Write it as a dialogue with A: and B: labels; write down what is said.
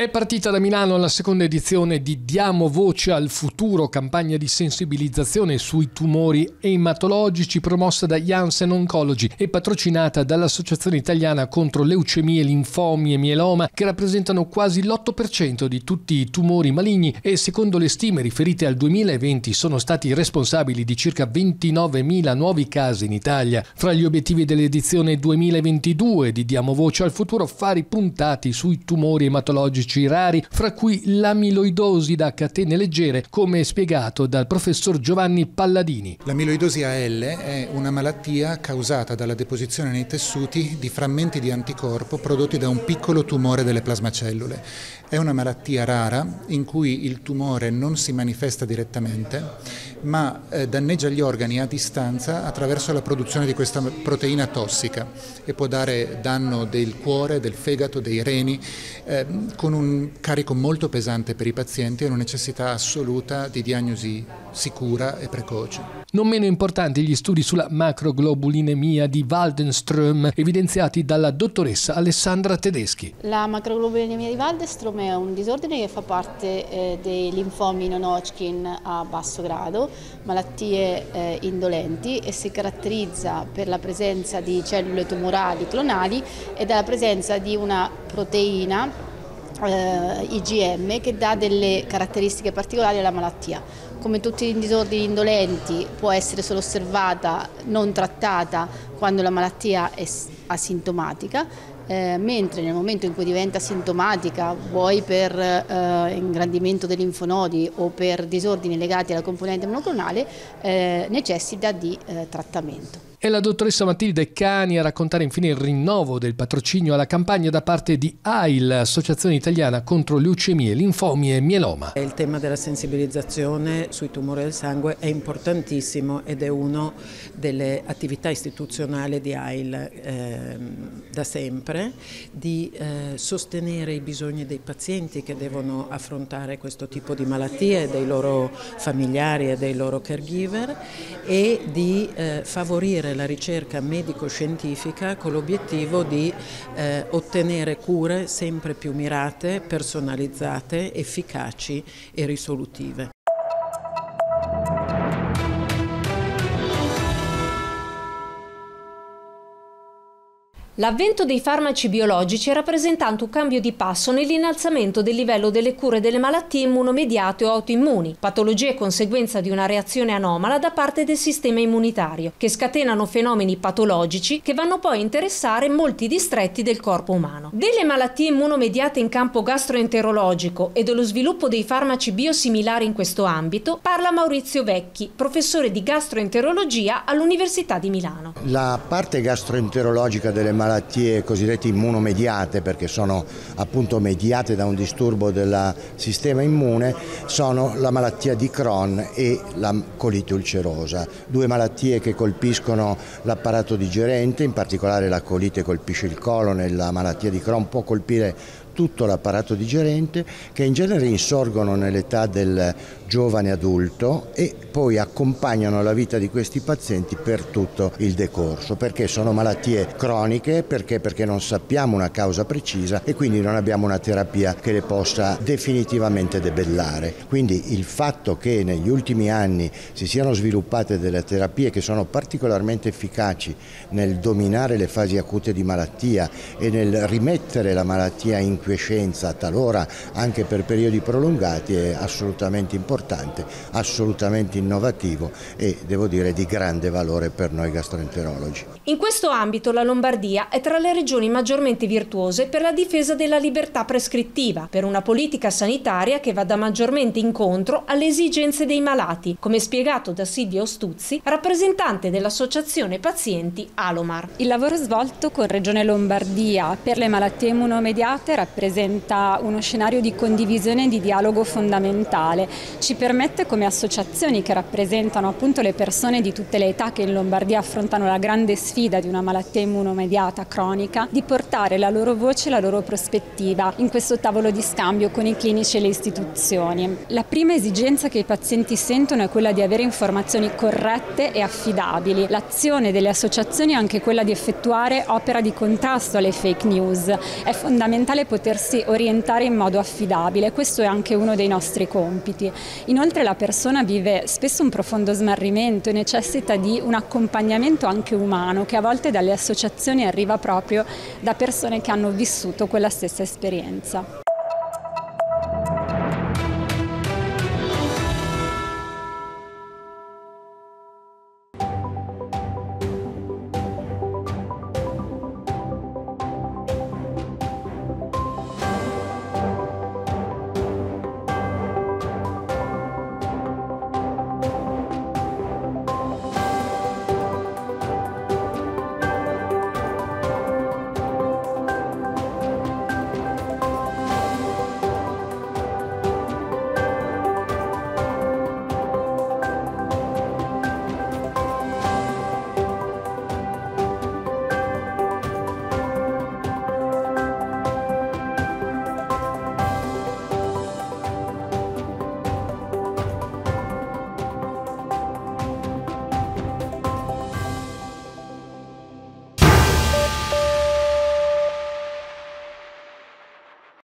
A: È partita da Milano la seconda edizione di Diamo voce al futuro, campagna di sensibilizzazione sui tumori ematologici promossa da Janssen Oncology e patrocinata dall'Associazione Italiana contro leucemie, linfomi e mieloma che rappresentano quasi l'8% di tutti i tumori maligni e secondo le stime riferite al 2020 sono stati responsabili di circa 29.000 nuovi casi in Italia. Fra gli obiettivi dell'edizione 2022 di Diamo voce al futuro fari puntati sui tumori ematologici farmaci rari, fra cui l'amiloidosi da catene leggere, come spiegato dal professor Giovanni Palladini.
B: L'amiloidosi AL è una malattia causata dalla deposizione nei tessuti di frammenti di anticorpo prodotti da un piccolo tumore delle plasmacellule. È una malattia rara in cui il tumore non si manifesta direttamente, ma eh, danneggia gli organi a distanza attraverso la produzione di questa proteina tossica e può dare danno del cuore, del fegato, dei reni, eh, con un carico molto pesante per i pazienti e una necessità assoluta di diagnosi sicura e precoce.
A: Non meno importanti gli studi sulla macroglobulinemia di Waldenström evidenziati dalla dottoressa Alessandra Tedeschi.
C: La macroglobulinemia di Waldenström è un disordine che fa parte eh, dei linfomi non Hodgkin a basso grado, malattie eh, indolenti e si caratterizza per la presenza di cellule tumorali clonali e dalla presenza di una proteina eh, IgM che dà delle caratteristiche particolari alla malattia. Come tutti i disordini indolenti può essere solo osservata, non trattata quando la malattia è asintomatica, eh, mentre nel momento in cui diventa sintomatica, vuoi per eh, ingrandimento dei linfonodi o per disordini legati alla componente monoclonale, eh, necessita di eh, trattamento.
A: È la dottoressa Matilde Cani a raccontare infine il rinnovo del patrocinio alla campagna da parte di AIL, Associazione Italiana contro leucemie, linfomi e mieloma.
D: Il tema della sensibilizzazione sui tumori del sangue è importantissimo ed è una delle attività istituzionali di AIL eh, da sempre, di eh, sostenere i bisogni dei pazienti che devono affrontare questo tipo di malattie, dei loro familiari e dei loro caregiver e di eh, favorire la ricerca medico-scientifica con l'obiettivo di eh, ottenere cure sempre più mirate, personalizzate, efficaci e risolutive.
E: L'avvento dei farmaci biologici ha rappresentato un cambio di passo nell'innalzamento del livello delle cure delle malattie immunomediate o autoimmuni, patologie conseguenza di una reazione anomala da parte del sistema immunitario, che scatenano fenomeni patologici che vanno poi a interessare molti distretti del corpo umano. Delle malattie immunomediate in campo gastroenterologico e dello sviluppo dei farmaci biosimilari in questo ambito parla Maurizio Vecchi, professore di gastroenterologia all'Università di Milano.
F: La parte gastroenterologica delle malattie malattie cosiddette immunomediate, perché sono appunto mediate da un disturbo del sistema immune, sono la malattia di Crohn e la colite ulcerosa, due malattie che colpiscono l'apparato digerente, in particolare la colite colpisce il colon e la malattia di Crohn può colpire tutto l'apparato digerente che in genere insorgono nell'età del giovane adulto e poi accompagnano la vita di questi pazienti per tutto il decorso, perché sono malattie croniche, perché, perché non sappiamo una causa precisa e quindi non abbiamo una terapia che le possa definitivamente debellare. Quindi il fatto che negli ultimi anni si siano sviluppate delle terapie che sono particolarmente efficaci nel dominare le fasi acute di malattia e nel rimettere la malattia in quiescenza, talora anche per periodi prolungati, è assolutamente importante, assolutamente innovativo e devo dire di grande valore per noi gastroenterologi.
E: In questo ambito la Lombardia è tra le regioni maggiormente virtuose per la difesa della libertà prescrittiva, per una politica sanitaria che vada maggiormente incontro alle esigenze dei malati, come spiegato da Silvia Ostuzzi, rappresentante dell'Associazione Pazienti Alomar.
G: Il lavoro svolto con Regione Lombardia per le malattie immunomediate rappresenta uno scenario di condivisione e di dialogo fondamentale. Ci permette come associazioni che rappresentano appunto le persone di tutte le età che in Lombardia affrontano la grande sfida di una malattia immunomediata cronica, di portare la loro voce e la loro prospettiva in questo tavolo di scambio con i clinici e le istituzioni. La prima esigenza che i pazienti sentono è quella di avere informazioni corrette e affidabili. L'azione delle associazioni è anche quella di effettuare opera di contrasto alle fake news. È fondamentale poter potersi orientare in modo affidabile, questo è anche uno dei nostri compiti. Inoltre la persona vive spesso un profondo smarrimento e necessita di un accompagnamento anche umano che a volte dalle associazioni arriva proprio da persone che hanno vissuto quella stessa esperienza.